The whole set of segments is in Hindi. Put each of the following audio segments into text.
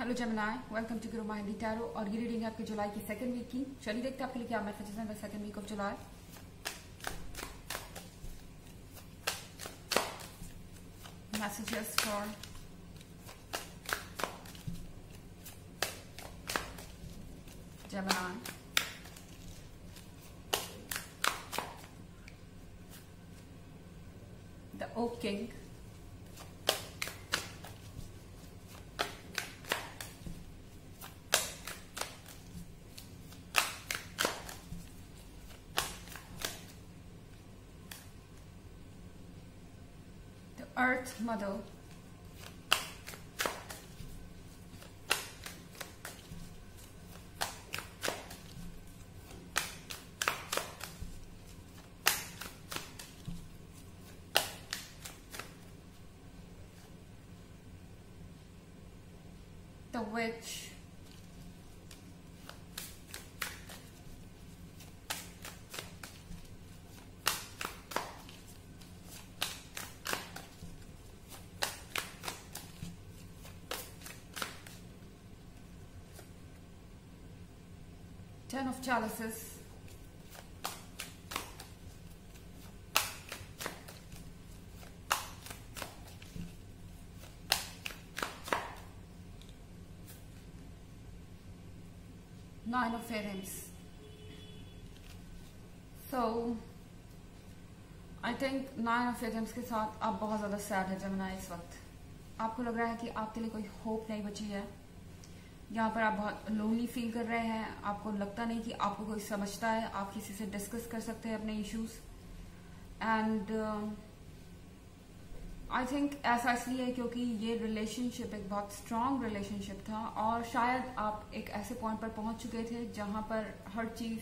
Hello Gemini welcome to Guru माहिंदी tarot और ये रीडिंग है आपके जुलाई की सेकंड वीक की चलिए देखते हैं आपके लिए क्या मैसेजेस हैं second week of July messages for Gemini. The Oak King. art model. The witch Ten of Chalices. Nine of Earrings. So, I think nine of atoms के साथ आप बहुत ज़्यादा सैड है जमुना इस वक्त आपको लग रहा है कि आपके लिए कोई होप नहीं बची है यहाँ पर आप बहुत लोनली फील कर रहे हैं आपको लगता नहीं कि आपको कोई समझता है आप किसी से डिस्कस कर सकते हैं अपने इश्यूज़ एंड आई थिंक ऐसा इसलिए है क्योंकि ये रिलेशनशिप एक बहुत स्ट्रांग रिलेशनशिप था और शायद आप एक ऐसे पॉइंट पर पहुँच चुके थे जहाँ पर हर चीज़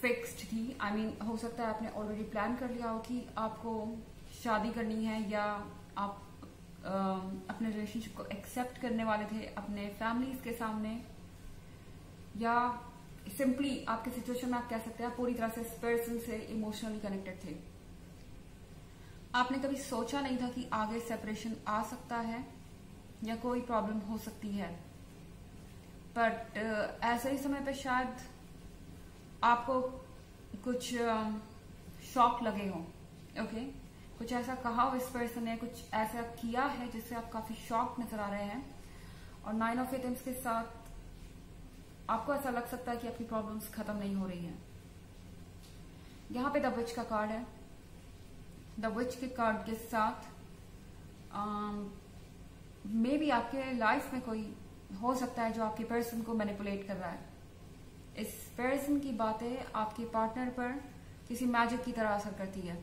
फिक्स्ड थी। आई I मीन mean, हो सकता है आपने ऑलरेडी प्लान कर लिया हो कि आपको शादी करनी है या आप अपने रिलेशनशिप को एक्सेप्ट करने वाले थे अपने फैमिलीज़ के सामने। या सिंपली आपके सिचुएशन में आप कह सकते हैं पूरी तरह से पर्सन से इमोशनली कनेक्टेड थे। आपने कभी सोचा नहीं था कि आगे सेपरेशन आ सकता है या कोई प्रॉब्लम हो सकती है। बट ऐसे ही समय पे शायद आपको कुछ शॉक लगे हो ओके कुछ ऐसा कहा हो इस पर्सन ने कुछ ऐसा किया है जिससे आप काफ़ी शॉक नज़र आ रहे हैं? और नाइन ऑफ़ एटम्स के साथ आपको ऐसा लग सकता है कि आपकी प्रॉब्लम्स खत्म नहीं हो रही हैं। यहाँ पे द विच का कार्ड है। द विच के कार्ड के साथ मे बी आपके लाइफ में कोई हो सकता है जो आपके पर्सन को मैनिपुलेट कर रहा है। इस पर्सन की बातें आपके पार्टनर पर किसी मैजिक की तरह असर करती है।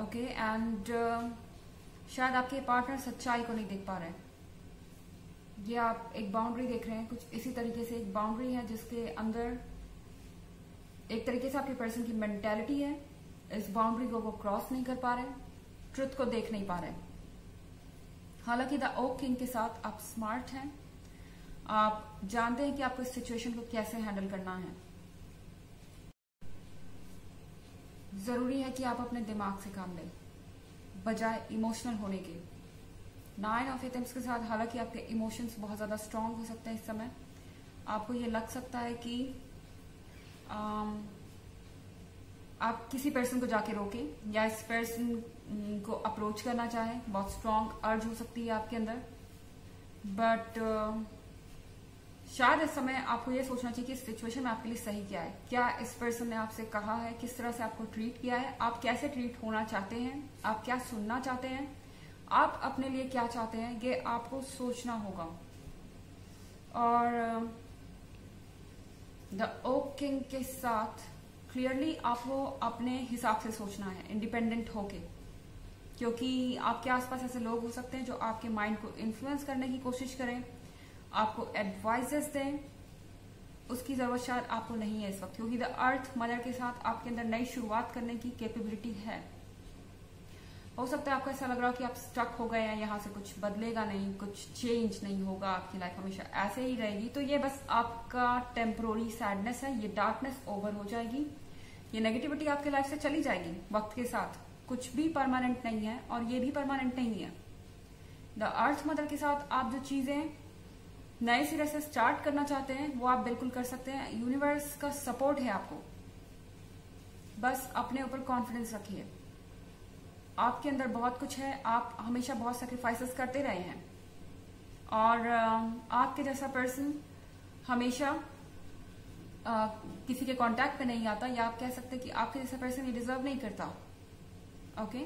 ओके एंड uh, शायद आपके पार्टनर सच्चाई को नहीं देख पा रहे ये आप एक बाउंड्री देख रहे हैं कुछ इसी तरीके से एक बाउंड्री है जिसके अंदर एक तरीके से आपके पर्सन की मेंटेलिटी है। इस बाउंड्री को वो क्रॉस नहीं कर पा रहे ट्रुथ को देख नहीं पा रहे हालाँकि द ओक किंग के साथ आप स्मार्ट हैं। आप जानते हैं कि आपको इस सिचुएशन को कैसे हैंडल करना है। ज़रूरी है कि आप अपने दिमाग से काम लें बजाय इमोशनल होने के। नाइन ऑफ़ एटम्स के साथ हालाँकि आपके इमोशंस बहुत ज़्यादा स्ट्रांग हो सकते हैं इस समय आपको ये लग सकता है कि आम, आप किसी पर्सन को जाके रोके या इस पर्सन को अप्रोच करना चाहें बहुत स्ट्रांग अर्ज़ हो सकती है आपके अंदर बट uh, शायद इस समय आपको ये सोचना चाहिए कि इस सिचुएशन में आपके लिए सही क्या है। क्या इस पर्सन ने आपसे कहा है? किस तरह से आपको ट्रीट किया है? आप कैसे ट्रीट होना चाहते हैं? आप क्या सुनना चाहते हैं? आप अपने लिए क्या चाहते हैं? ये आपको सोचना होगा। और द ओक किंग के साथ क्लियरली आपको अपने हिसाब से सोचना है इंडिपेंडेंट होके। क्योंकि आपके आसपास ऐसे लोग हो सकते हैं जो आपके माइंड को इन्फ्लुएंस करने की कोशिश करें। आपको एडवाइजेस दें, उसकी ज़रूरत शायद आपको नहीं है इस वक्त, क्योंकि द अर्थ मदर के साथ आपके अंदर नई शुरुआत करने की कैपेबिलिटी है। हो सकता है आपको ऐसा लग रहा हो कि आप स्टक हो गए हैं, यहाँ से कुछ बदलेगा नहीं, कुछ चेंज नहीं होगा, आपकी लाइफ हमेशा ऐसे ही रहेगी। तो ये बस आपका टेम्पोरी सैडनेस है, ये डार्कनेस ओवर हो जाएगी। ये नेगेटिविटी आपके लाइफ से चली जाएगी वक्त के साथ। कुछ भी परमानेंट नहीं है और ये भी परमानेंट नहीं है। द अर्थ मदर के साथ आप जो चीज़ें नए सिरे से स्टार्ट करना चाहते हैं वो आप बिल्कुल कर सकते हैं। यूनिवर्स का सपोर्ट है आपको। बस अपने ऊपर कॉन्फिडेंस रखिए। आपके अंदर बहुत कुछ है आप हमेशा बहुत सेक्रीफाइसेस करते रहे हैं। और आपके जैसा पर्सन हमेशा आ, किसी के कांटेक्ट पे नहीं आता या आप कह सकते हैं कि आपके जैसा पर्सन ये डिजर्व नहीं करता। ओके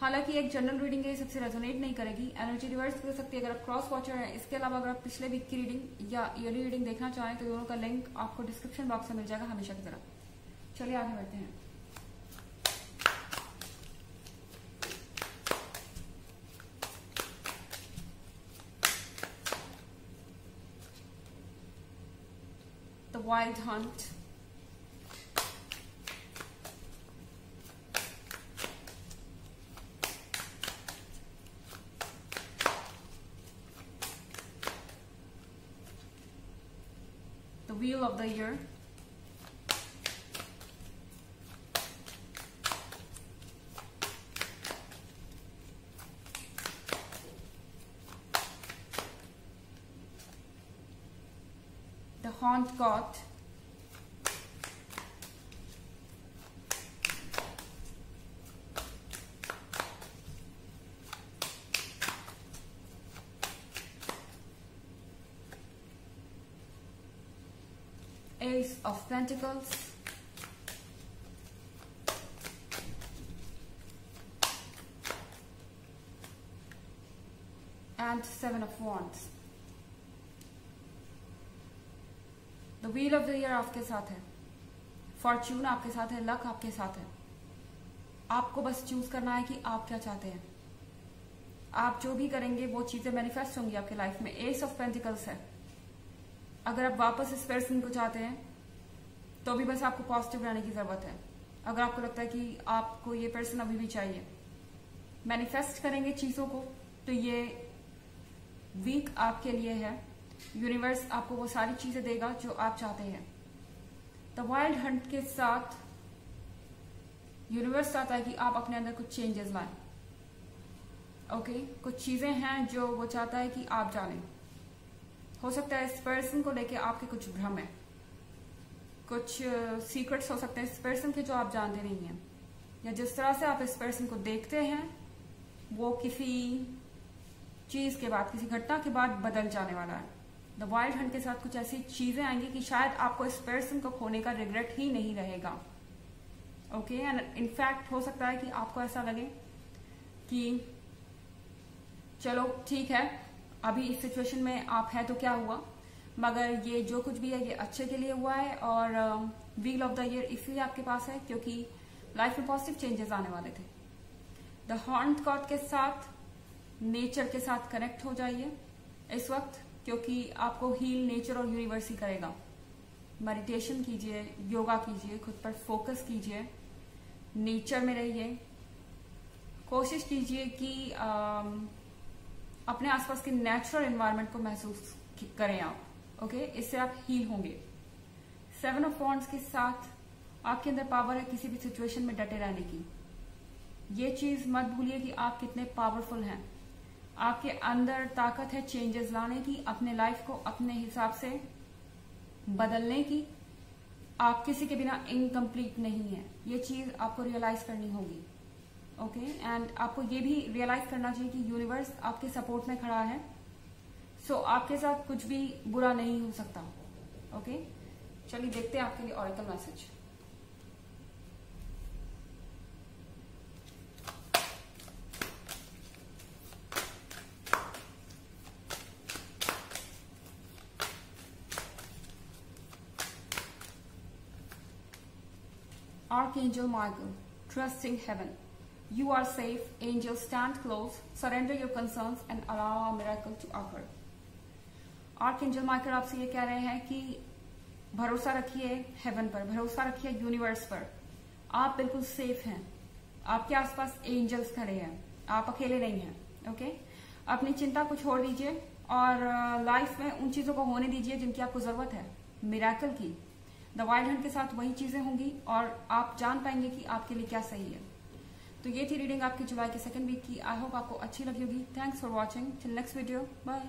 हालाँकि एक जनरल रीडिंग है सबसे रेजोनेट नहीं करेगी। एनर्जी रिवर्स कर सकती है। अगर आप क्रॉस वॉचर हैं, इसके अलावा अगर आप पिछले वीक की रीडिंग या ईयरली रीडिंग देखना चाहें तो दोनों का लिंक आपको डिस्क्रिप्शन बॉक्स में मिल जाएगा हमेशा की तरह। चलिए आगे बढ़ते हैं। Wild hunt. Of the year. The Haunt god Ace of Pentacles. And Seven of Wands. The wheel of the year आपके साथ है. फॉर्च्यून आपके साथ है. लक आपके साथ है. आपको बस चूज़ करना है कि आप क्या चाहते हैं. आप जो भी करेंगे, वो चीज़ें मैनिफेस्ट होंगी आपके लाइफ में. एस ऑफ़ पेंटिकल्स है. अगर आप वापस इस पर्सन को चाहते हैं तो भी बस आपको पॉजिटिव रहने की ज़रूरत है। अगर आपको लगता है कि आपको ये पर्सन अभी भी चाहिए मैनिफेस्ट करेंगे चीज़ों को तो ये वीक आपके लिए है। यूनिवर्स आपको वो सारी चीज़ें देगा जो आप चाहते हैं। द वाइल्ड हंट के साथ यूनिवर्स चाहता है कि आप अपने अंदर कुछ चेंजेस लाएँ। Okay okay? कुछ चीज़ें हैं जो वो चाहता है कि आप जानें। हो सकता है इस पर्सन को लेके आपके कुछ भ्रम है। कुछ सीक्रेट्स हो सकते हैं इस पर्सन के जो आप जानते नहीं हैं। या जिस तरह से आप इस पर्सन को देखते हैं, वो किसी चीज़ के बाद, किसी घटना के बाद बदल जाने वाला है। द वाइल्ड हंट के साथ कुछ ऐसी चीज़ें आएँगी कि शायद आपको इस पर्सन को खोने का रिग्रेट ही नहीं रहेगा। ओके एंड इनफैक्ट हो सकता है कि आपको ऐसा लगे कि, चलो, ठीक है अभी इस सिचुएशन में आप है तो क्या हुआ? मगर ये जो कुछ भी है ये अच्छे के लिए हुआ है और व्हील ऑफ़ द ईयर इसलिए आपके पास है क्योंकि लाइफ में पॉजिटिव चेंजेस आने वाले थे। द हॉर्न कॉट के साथ नेचर के साथ कनेक्ट हो जाइए इस वक्त क्योंकि आपको हील नेचर और यूनिवर्स ही करेगा। मेडिटेशन कीजिए योगा कीजिए खुद पर फोकस कीजिए नेचर में रहिए। कोशिश कीजिए कि आ, अपने आसपास के नेचुरल एनवायरनमेंट को महसूस करें आप ओके इससे आप हील होंगे। सेवन ऑफ़ पॉइंट्स के साथ आपके अंदर पावर है किसी भी सिचुएशन में डटे रहने की। ये चीज़ मत भूलिए कि आप कितने पावरफुल हैं। आपके अंदर ताकत है चेंजेस लाने की, अपने लाइफ को अपने हिसाब से बदलने की। आप किसी के बिना इनकम्प्लीट नहीं है। ये चीज़ आपको रियलाइज़ करनी होगी। Okay okay? एंड आपको ये भी रियलाइज़ करना चाहिए कि यूनिवर्स आपके सपोर्ट में खड़ा है सो so, आपके साथ कुछ भी बुरा नहीं हो सकता ओके okay? चलिए देखते हैं आपके लिए oracle message Archangel Michael, trusting heaven. You are safe, angels stand close, surrender your concerns and allow a miracle to occur. Archangel Michael आपसे ये कह रहे हैं कि भरोसा रखिए हेवन पर। भरोसा रखिए यूनिवर्स पर। आप बिल्कुल सेफ़ हैं। आपके आसपास एंजल्स खड़े हैं। आप अकेले नहीं हैं ओके अपनी चिंता को छोड़ दीजिए और लाइफ में उन चीज़ों को होने दीजिए जिनकी आपको ज़रूरत है। मिराकल की। द वाइल्ड हंट के साथ वही चीज़ें होंगी और आप जान पाएँगे कि आपके लिए क्या सही है। तो ये थी रीडिंग आपकी जुलाई के सेकंड वीक की। आई होप आपको अच्छी लगी होगी। Thanks for watching till next video bye